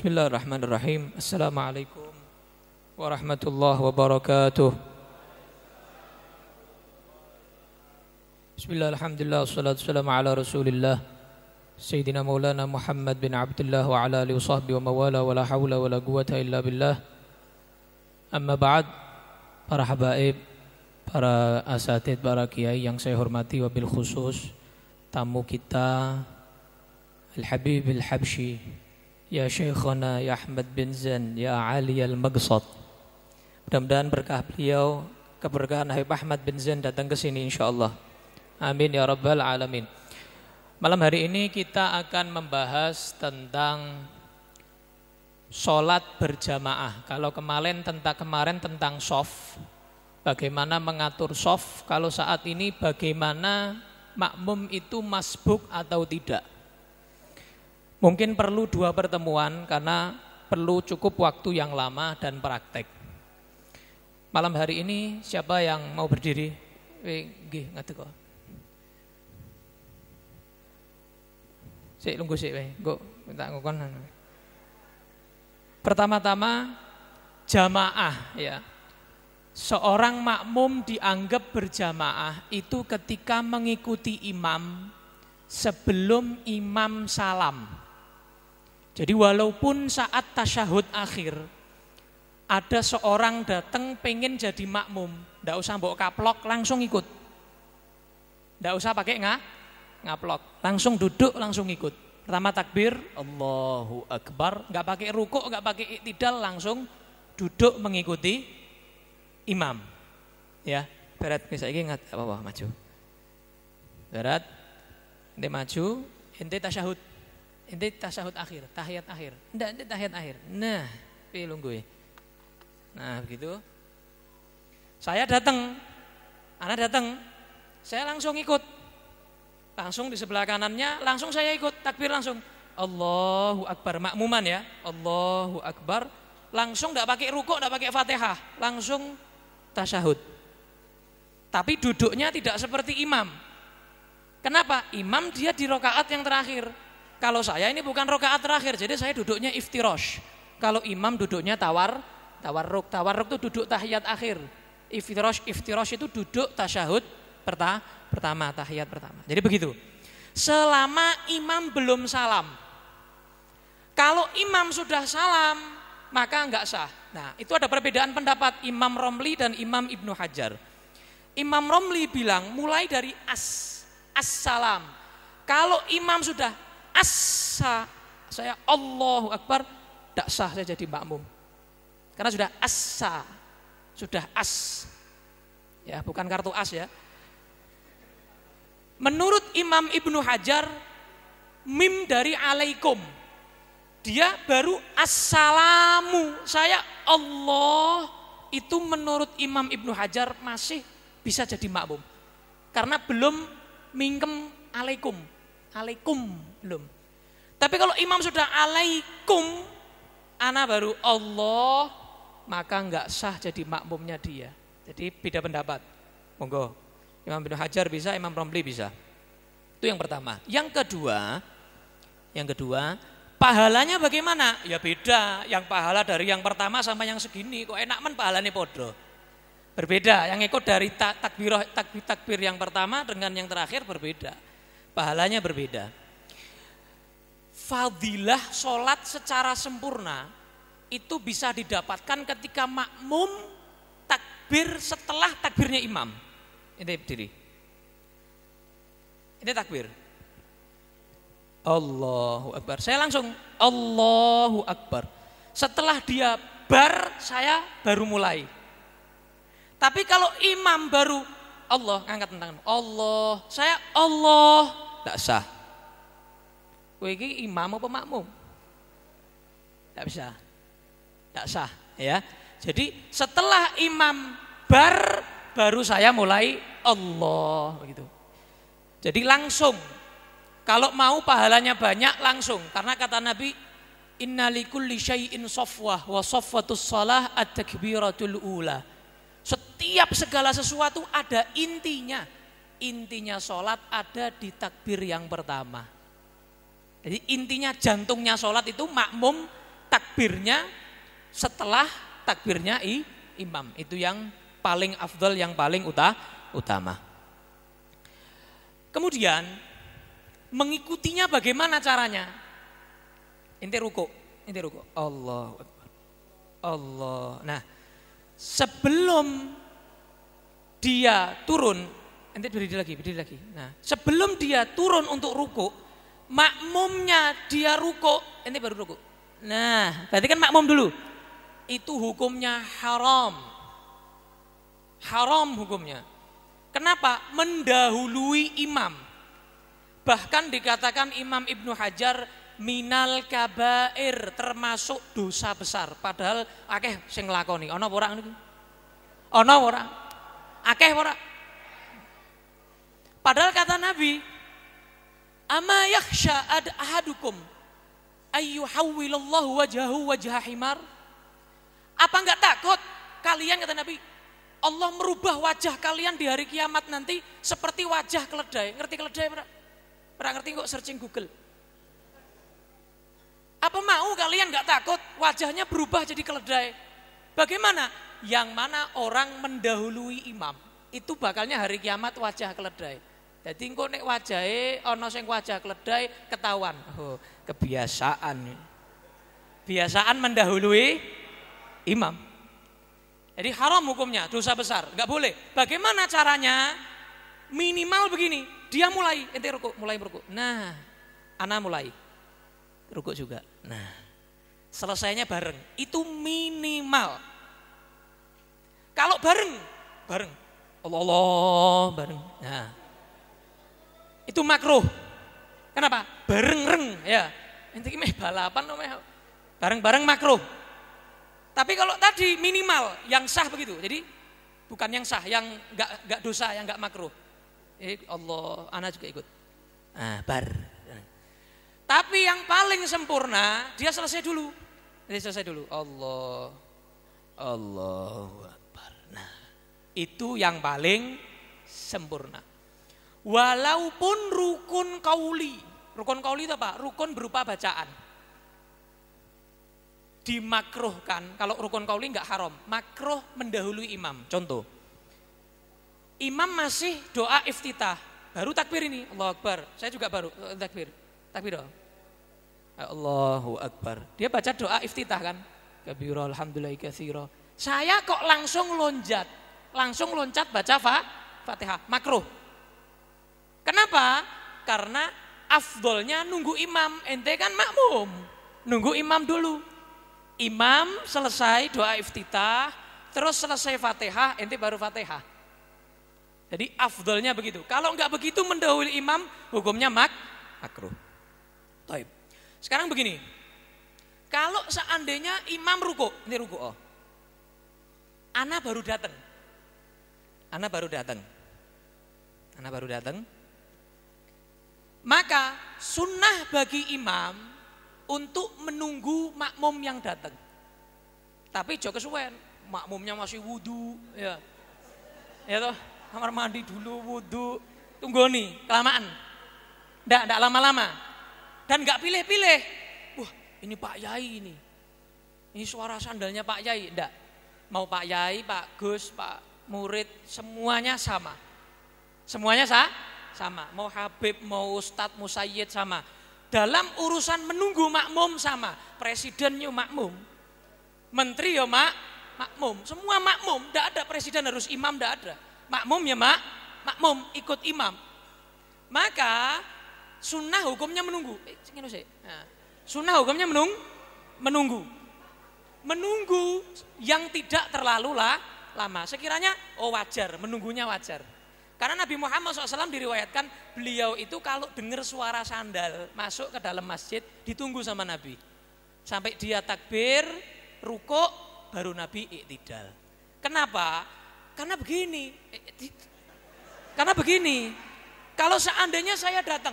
بسم الله الرحمن الرحيم السلام عليكم ورحمة الله وبركاته بسم الله الحمد لله والصلاة والسلام على رسول الله سيدنا مولانا محمد بن عبد الله وعلى آله وصحبه ومواله ولا حول ولا قوة إلا بالله أما بعد para habaib, para asatid, para kiai yang saya hormati wabil khusus tamu kita Al-Habib Al-Habshi Ya Syekhana Ya Ahmad bin Zain Ya Ali Al-Magsad Mudah-mudahan berkah beliau Keberkahan Habib Ahmad bin Zain datang ke sini insyaAllah Amin ya rabbal alamin. Malam hari ini kita akan membahas tentang sholat berjamaah. Kalau kemarin tentang kemarin tentang soft, bagaimana mengatur soft. Kalau saat ini bagaimana makmum itu masbuk atau tidak. Mungkin perlu dua pertemuan karena perlu cukup waktu yang lama dan praktek. Malam hari ini siapa yang mau berdiri? Eh, nggih, kok. Sik lungguh sik wae, engko minta ngokon. Pertama-tama jamaah ya. Seorang makmum dianggap berjamaah itu ketika mengikuti imam sebelum imam salam. Jadi walaupun saat tasyahud akhir ada seorang datang pengen jadi makmum, ndak usah mbok kaplok langsung ikut. Ndak usah pakai nggak ngaplok, langsung duduk, langsung ikut. Pertama takbir, Allahu Akbar, nggak pakai rukuk, nggak pakai iktidal, langsung duduk mengikuti imam. Ya, berat misalnya ingat apa apa maju. Berat, ente maju, ente tasyahud, ente tasyahud akhir, tahiyat akhir, ndak ente tahiyat akhir. Nah, pilih gue. Nah begitu. Saya datang, anak datang, saya langsung ikut langsung di sebelah kanannya, langsung saya ikut takbir langsung. Allahu Akbar, makmuman ya. Allahu Akbar, langsung tidak pakai rukuk, tidak pakai fatihah, langsung tasyahud. Tapi duduknya tidak seperti imam. Kenapa? Imam dia di rokaat yang terakhir. Kalau saya ini bukan rokaat terakhir, jadi saya duduknya iftirosh. Kalau imam duduknya tawar, tawarruk. Tawarruk itu duduk tahiyat akhir. Iftirosh, iftirosh itu duduk tasyahud pertama pertama, tahiyat pertama. Jadi begitu. Selama imam belum salam. Kalau imam sudah salam, maka enggak sah. Nah, itu ada perbedaan pendapat Imam Romli dan Imam Ibnu Hajar. Imam Romli bilang mulai dari as, as-salam. Kalau imam sudah as saya Allahu Akbar, tidak sah saya jadi makmum. Karena sudah asa, sudah as. Ya, bukan kartu as ya. Menurut Imam Ibnu Hajar, mim dari alaikum. Dia baru assalamu. Saya Allah itu menurut Imam Ibnu Hajar masih bisa jadi makmum. Karena belum mingkem alaikum. Alaikum belum. Tapi kalau imam sudah alaikum, ana baru Allah, maka enggak sah jadi makmumnya dia. Jadi beda pendapat. Monggo. Imam bin Hajar bisa, Imam Romli bisa. Itu yang pertama. Yang kedua, yang kedua, pahalanya bagaimana? Ya beda. Yang pahala dari yang pertama sama yang segini, kok enak men pahalanya podo. Berbeda. Yang ikut dari takbir, takbir takbir yang pertama dengan yang terakhir berbeda. Pahalanya berbeda. Fadilah sholat secara sempurna itu bisa didapatkan ketika makmum takbir setelah takbirnya imam. Ini berdiri. Ini takbir. Allahu Akbar. Saya langsung Allahu Akbar. Setelah dia bar, saya baru mulai. Tapi kalau imam baru Allah ngangkat tangan. Allah, saya Allah, tidak sah. Kowe ini imam apa makmum? Tidak bisa. Tidak sah, ya. Jadi setelah imam bar baru saya mulai Allah begitu. Jadi langsung kalau mau pahalanya banyak langsung karena kata Nabi innalikulli syai'in safwah wa safwatus salah at-takbiratul ula. Setiap segala sesuatu ada intinya. Intinya sholat ada di takbir yang pertama. Jadi intinya jantungnya sholat itu makmum takbirnya setelah takbirnya i, imam. Itu yang paling afdal, yang paling uta, utama. Kemudian mengikutinya bagaimana caranya? Inti ruku, inti ruku. Allah Allah. Nah, sebelum dia turun, nanti berdiri lagi, berdiri lagi. Nah, sebelum dia turun untuk ruku, makmumnya dia ruku, ini baru ruku. Nah, berarti kan makmum dulu. Itu hukumnya haram. Haram hukumnya. Kenapa? Mendahului imam. Bahkan dikatakan Imam Ibnu Hajar minal kabair termasuk dosa besar. Padahal akeh sing nglakoni. Ana ora niku? Ana ora? Akeh ora? Padahal kata Nabi, "Ama yakhsha ad ahadukum ayyuhawwilallahu wajahu wajah himar?" Apa enggak takut kalian kata Nabi, Allah merubah wajah kalian di hari kiamat nanti seperti wajah keledai. Ngerti keledai, Pak? Pernah ngerti kok searching Google? Apa mau kalian nggak takut wajahnya berubah jadi keledai? Bagaimana? Yang mana orang mendahului imam itu bakalnya hari kiamat wajah keledai. Jadi engko nek wajahe ana sing wajah keledai ketahuan. Oh, kebiasaan. Biasaan mendahului imam. Jadi haram hukumnya, dosa besar, nggak boleh. Bagaimana caranya? Minimal begini, dia mulai ente ruku, mulai ruku. Nah, anak mulai ruku juga. Nah, selesainya bareng. Itu minimal. Kalau bareng, bareng. Allah, Allah bareng. Nah, itu makruh. Kenapa? Bareng-reng ya. Nanti meh balapan bareng-bareng makruh. Tapi kalau tadi minimal yang sah begitu. Jadi bukan yang sah, yang enggak enggak dosa, yang enggak makruh. Eh Allah, anak juga ikut. Ah, bar. Tapi yang paling sempurna dia selesai dulu. Dia selesai dulu. Allah. Nah, itu yang paling sempurna. Walaupun rukun kauli. Rukun kauli itu apa? Rukun berupa bacaan. Dimakruhkan, kalau rukun kauli nggak haram. Makruh mendahului imam. Contoh. Imam masih doa iftitah. Baru takbir ini. Allah Akbar. Saya juga baru eh, takbir. Takbir dong. Allahu Akbar. Dia baca doa iftitah kan. Kabira alhamdulillah katsira. Saya kok langsung loncat. Langsung loncat baca fa, Fatihah. Makruh. Kenapa? Karena afdolnya nunggu imam. Ente kan makmum. Nunggu imam dulu. Imam selesai doa iftitah, terus selesai Fatihah, ente baru Fatihah. Jadi afdolnya begitu. Kalau enggak begitu mendahului imam, hukumnya mak makruh. Taib. Sekarang begini, kalau seandainya imam ruko, ini ruko, oh. Ana baru datang. Ana baru datang. Ana baru datang. Maka sunnah bagi imam untuk menunggu makmum yang datang. Tapi jauh kesuwen, makmumnya masih wudhu, ya, ya toh, kamar mandi dulu wudhu, tunggu nih, kelamaan, ndak, ndak lama-lama. Dan nggak pilih-pilih. Wah ini Pak Yai ini. Ini suara sandalnya Pak Yai. Enggak. Mau Pak Yai, Pak Gus, Pak murid, semuanya sama. Semuanya sah? sama. Mau Habib, mau Ustadz, mau Sayyid sama. Dalam urusan menunggu makmum sama. Presiden yuk makmum. Menteri ya mak, makmum. Semua makmum, tidak ada presiden harus imam, tidak ada. Makmum ya mak, makmum ikut imam. Maka Sunnah hukumnya menunggu. Eh, nah, sunnah hukumnya menung, menunggu. Menunggu yang tidak terlalu lah, lama. Sekiranya oh wajar, menunggunya wajar. Karena Nabi Muhammad SAW diriwayatkan beliau itu kalau dengar suara sandal masuk ke dalam masjid ditunggu sama Nabi. Sampai dia takbir, rukuk, baru Nabi iktidal. Kenapa? Karena begini. Karena begini. Kalau seandainya saya datang,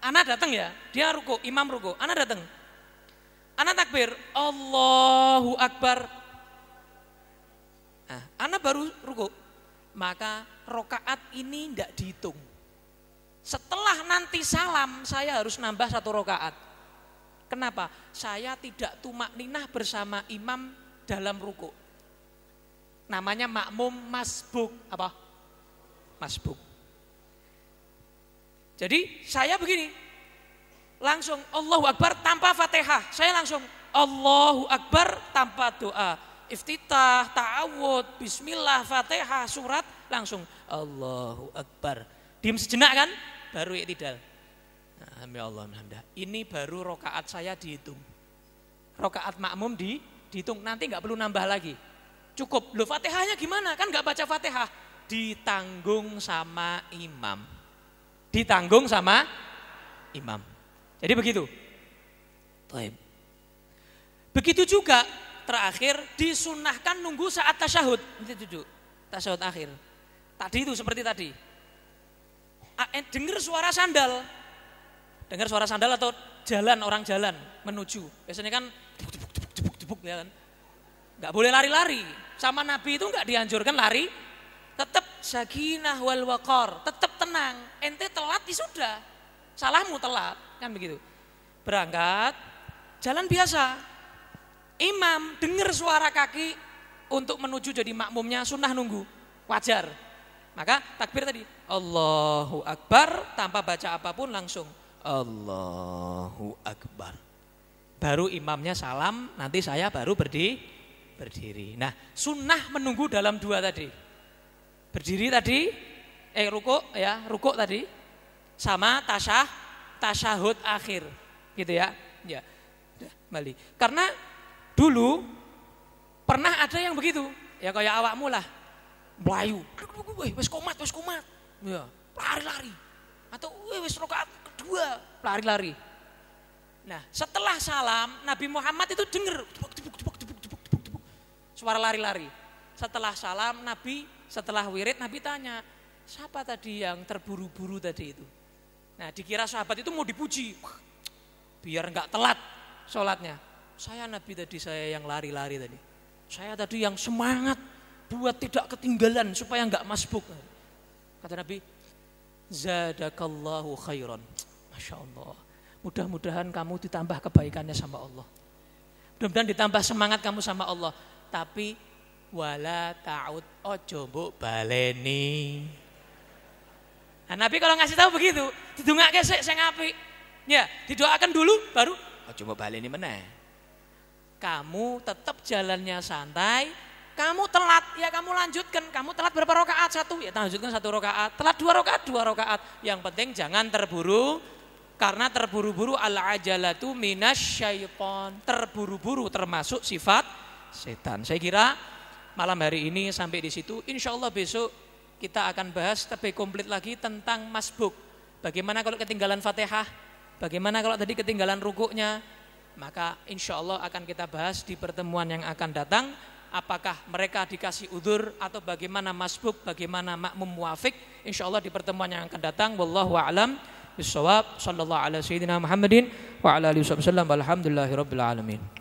Anak datang ya, dia ruku, imam ruku, anak datang. Anak takbir, Allahu Akbar. Baru ruku, maka rokaat ini tidak dihitung. Setelah nanti salam, saya harus nambah satu rokaat. Kenapa? Saya tidak tumak ninah bersama imam dalam ruku. Namanya makmum masbuk. Apa? Masbuk. Jadi saya begini, langsung Allahu Akbar tanpa fatihah. Saya langsung Allahu Akbar tanpa doa. Iftitah, ta'awud, bismillah, fatihah, surat, langsung Allahu Akbar. Diam sejenak kan, baru iktidal. Alhamdulillah, alhamdulillah. Ini baru rokaat saya dihitung. Rokaat makmum di, dihitung, nanti nggak perlu nambah lagi. Cukup, lo fatihahnya gimana? Kan nggak baca fatihah. Ditanggung sama imam ditanggung sama imam. Jadi begitu. Begitu juga terakhir disunahkan nunggu saat tasyahud. Itu tujuh, tasyahud akhir. Tadi itu seperti tadi. Eh, dengar suara sandal. Dengar suara sandal atau jalan orang jalan menuju. Biasanya kan debuk-debuk ya kan. Enggak boleh lari-lari. Sama Nabi itu enggak dianjurkan lari, tetap sakinah wal wakor, tetap tenang. Ente telat ya sudah, salahmu telat, kan begitu. Berangkat, jalan biasa. Imam dengar suara kaki untuk menuju jadi makmumnya sunnah nunggu, wajar. Maka takbir tadi, Allahu Akbar tanpa baca apa pun langsung Allahu Akbar. Baru imamnya salam, nanti saya baru berdiri. berdiri. Nah, sunnah menunggu dalam dua tadi. Berdiri tadi, eh ruko ya, ruko tadi sama tasyah, tasyahud akhir. Gitu ya. Ya. Kembali. Karena dulu pernah ada yang begitu. Ya kayak awakmu lah. Melayu. Wes komat, wes komat. Ya, lari-lari. Atau wes rokaat kedua, lari-lari. Nah, setelah salam, Nabi Muhammad itu dengar suara lari-lari. Setelah salam, Nabi setelah wirid Nabi tanya, siapa tadi yang terburu-buru tadi itu? Nah dikira sahabat itu mau dipuji, biar nggak telat sholatnya. Saya Nabi tadi saya yang lari-lari tadi. Saya tadi yang semangat buat tidak ketinggalan supaya nggak masbuk. Kata Nabi, Zadakallahu khairan. Masya Allah. Mudah-mudahan kamu ditambah kebaikannya sama Allah. Mudah-mudahan ditambah semangat kamu sama Allah. Tapi wala ta'ud ojo mbok baleni. Nah, Nabi kalau ngasih tahu begitu, didongake sik sing apik. Ya, didoakan dulu baru ojo baleni meneh. Kamu tetap jalannya santai, kamu telat ya kamu lanjutkan. Kamu telat berapa rakaat? Satu ya lanjutkan satu rakaat. Telat dua rakaat, dua rakaat. Yang penting jangan terburu karena terburu-buru al ajalatu syaiton. Terburu-buru termasuk sifat setan. Saya kira malam hari ini sampai di situ. Insya Allah besok kita akan bahas lebih komplit lagi tentang masbuk. Bagaimana kalau ketinggalan fatihah? Bagaimana kalau tadi ketinggalan rukuknya? Maka insya Allah akan kita bahas di pertemuan yang akan datang. Apakah mereka dikasih udur atau bagaimana masbuk, bagaimana makmum muafik? Insya Allah di pertemuan yang akan datang. Wallahu a'lam. Bisawab. Sallallahu ala sayyidina Muhammadin wa ala alihi alamin.